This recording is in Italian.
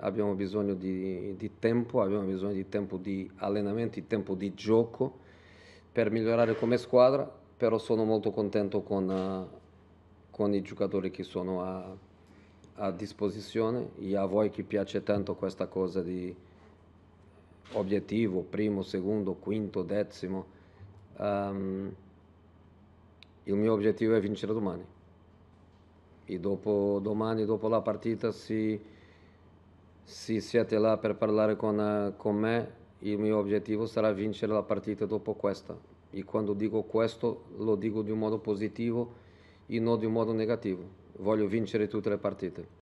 abbiamo bisogno di, di, tempo, abbiamo bisogno di tempo di allenamento, di tempo di gioco per migliorare come squadra, però sono molto contento con, con i giocatori che sono a, a, disposizione e a voi che piace tanto questa cosa di obiettivo, primo, secondo, quinto, decimo. Um, il mio obiettivo è vincere domani e dopo domani, dopo la partita, se, se siete là per parlare con, con me, il mio obiettivo sarà vincere la partita dopo questa. E quando dico questo lo dico di un modo positivo e non di un modo negativo. Voglio vincere tutte le partite.